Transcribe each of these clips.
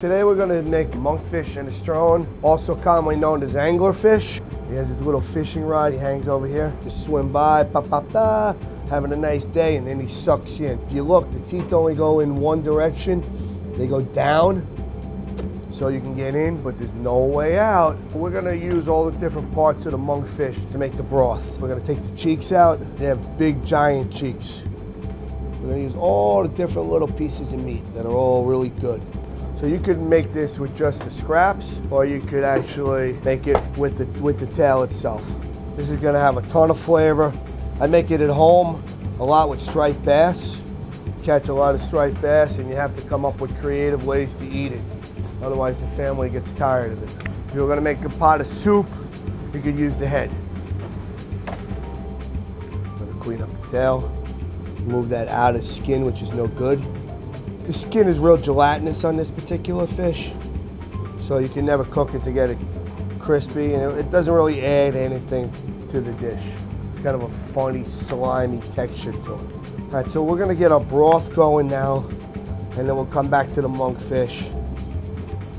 Today we're to make monkfish minestrone, also commonly known as anglerfish. He has his little fishing rod, he hangs over here. Just swim by, pa pa pa, having a nice day, and then he sucks you in. If you look, the teeth only go in one direction. They go down, so you can get in, but there's no way out. We're gonna use all the different parts of the monkfish to make the broth. We're gonna take the cheeks out. They have big, giant cheeks. We're gonna use all the different little pieces of meat that are all really good. So you could make this with just the scraps, or you could actually make it with the, with the tail itself. This is gonna have a ton of flavor. I make it at home a lot with striped bass. Catch a lot of striped bass and you have to come up with creative ways to eat it. Otherwise the family gets tired of it. If you're gonna make a pot of soup, you could use the head. Gonna clean up the tail, remove that outer skin, which is no good. The skin is real gelatinous on this particular fish, so you can never cook it to get it crispy, and it doesn't really add anything to the dish. It's kind of a funny, slimy texture to it. All right, so we're gonna get our broth going now, and then we'll come back to the monkfish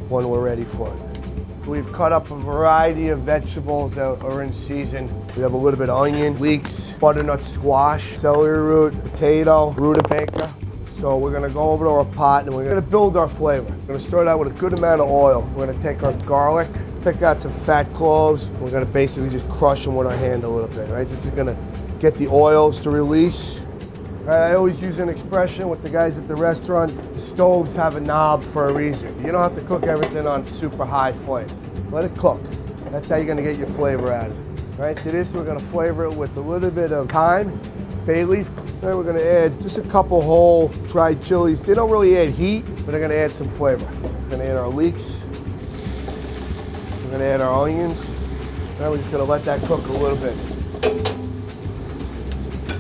when we're ready for it. We've cut up a variety of vegetables that are in season. We have a little bit of onion, leeks, butternut squash, celery root, potato, rutabaga. So we're gonna go over to our pot and we're gonna build our flavor. We're gonna start out with a good amount of oil. We're gonna take our garlic, pick out some fat cloves. We're gonna basically just crush them with our hand a little bit, right? This is gonna get the oils to release. I always use an expression with the guys at the restaurant, the stoves have a knob for a reason. You don't have to cook everything on super high flame. Let it cook. That's how you're gonna get your flavor out of it. Right, to this we're gonna flavor it with a little bit of thyme, bay leaf, then we're gonna add just a couple whole dried chilies. They don't really add heat, but they're gonna add some flavor. We're gonna add our leeks. We're gonna add our onions. Now we're just gonna let that cook a little bit.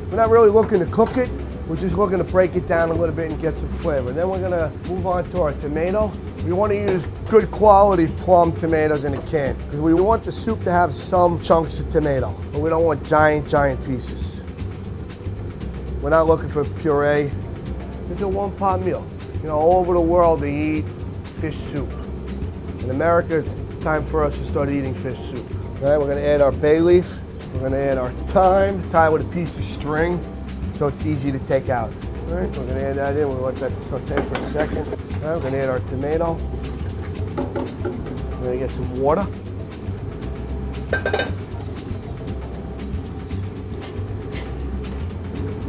We're not really looking to cook it. We're just looking to break it down a little bit and get some flavor. Then we're gonna move on to our tomato. We wanna use good quality plum tomatoes in a can because we want the soup to have some chunks of tomato, but we don't want giant, giant pieces. We're not looking for puree. Is a one pot meal. You know, all over the world they eat fish soup. In America, it's time for us to start eating fish soup. All right, we're gonna add our bay leaf. We're gonna add our thyme, tie with a piece of string so it's easy to take out. All right, we're gonna add that in. We'll let that saute for a second. All right, we're gonna add our tomato. We're gonna get some water.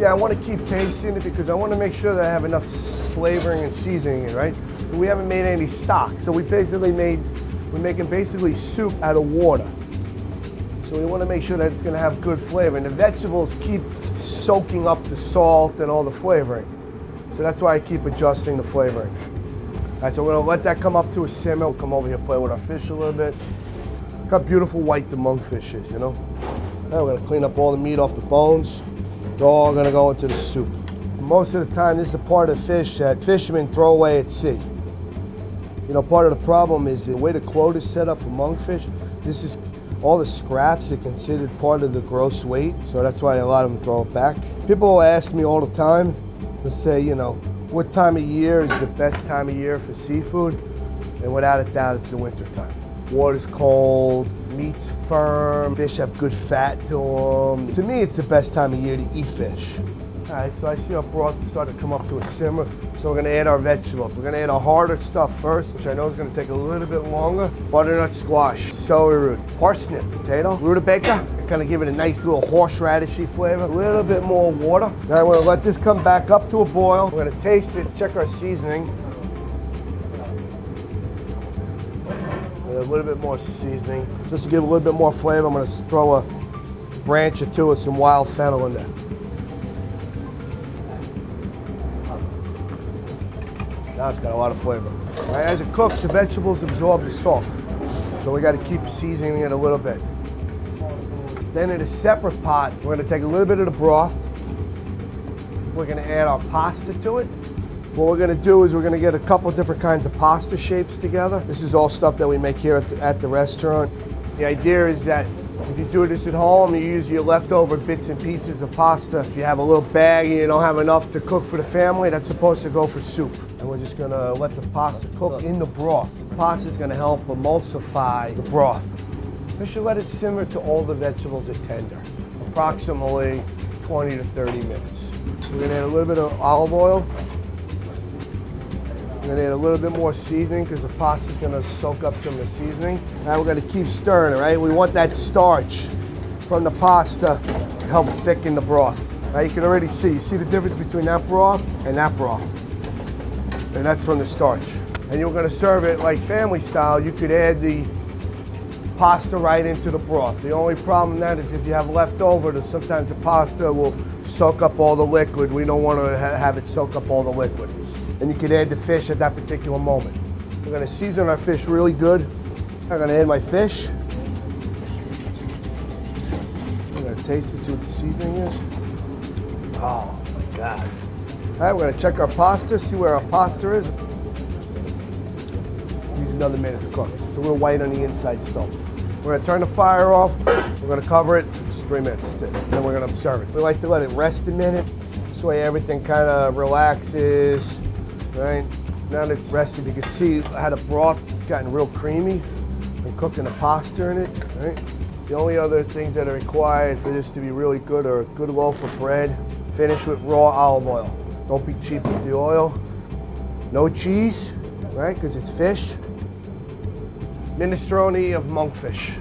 Yeah, I want to keep tasting it because I want to make sure that I have enough flavoring and seasoning in, right? We haven't made any stock, so we basically made, we're making basically soup out of water. So we want to make sure that it's going to have good flavor. And the vegetables keep soaking up the salt and all the flavoring. So that's why I keep adjusting the flavoring. All right, so we're to let that come up to a simmer. We'll come over here, play with our fish a little bit. How beautiful white the monkfish is, you know? Now we're going to clean up all the meat off the bones. They're all gonna go into the soup. Most of the time, this is a part of fish that fishermen throw away at sea. You know, part of the problem is the way the quota is set up for monkfish. This is all the scraps are considered part of the gross weight, so that's why a lot of them throw it back. People ask me all the time, they say, you know, what time of year is the best time of year for seafood? And without a doubt, it's the winter time. Water's cold, meat's firm, fish have good fat to them. To me, it's the best time of year to eat fish. All right, so I see our broth starting to come up to a simmer. So we're gonna add our vegetables. We're gonna add our harder stuff first, which I know is gonna take a little bit longer. Butternut squash, celery root, parsnip, potato, rutabaga. Kind of give it a nice little horseradishy flavor. A little bit more water. Now we're gonna let this come back up to a boil. We're gonna taste it, check our seasoning. A little bit more seasoning. Just to give a little bit more flavor, I'm gonna throw a branch or two of some wild fennel in there. Now it's got a lot of flavor. Right, as it cooks, the vegetables absorb the salt. So we gotta keep seasoning it a little bit. Then in a separate pot, we're gonna take a little bit of the broth. We're gonna add our pasta to it. What we're gonna do is we're gonna get a couple different kinds of pasta shapes together. This is all stuff that we make here at the, at the restaurant. The idea is that If you do this at home, you use your leftover bits and pieces of pasta. If you have a little bag and you don't have enough to cook for the family, that's supposed to go for soup. And we're just gonna let the pasta cook in the broth. The pasta is gonna help emulsify the broth. We should let it simmer till all the vegetables are tender, approximately 20 to 30 minutes. We're gonna add a little bit of olive oil. We're gonna add a little bit more seasoning because the pasta's gonna soak up some of the seasoning. Now we're gonna keep stirring, all right? We want that starch from the pasta to help thicken the broth. Now you can already see, you see the difference between that broth and that broth. And that's from the starch. And you're gonna serve it like family style. You could add the pasta right into the broth. The only problem that is if you have leftover, sometimes the pasta will soak up all the liquid. We don't want to ha have it soak up all the liquid. And you could add the fish at that particular moment. We're gonna season our fish really good. I'm gonna add my fish. I'm gonna taste it, see what the seasoning is. Oh my God. All right, we're gonna check our pasta, see where our pasta is. Use another minute to cook. It's a little white on the inside still. We're gonna turn the fire off. We're gonna cover it for three minutes. That's it. Then we're gonna serve it. We like to let it rest a minute. This way everything kind of relaxes, right? Now that it's rested, you can see how the broth gotten real creamy and cooking the pasta in it, right? The only other things that are required for this to be really good are a good loaf of bread, finished with raw olive oil. Don't be cheap with the oil. No cheese, right? Because it's fish. Minestrone of monkfish.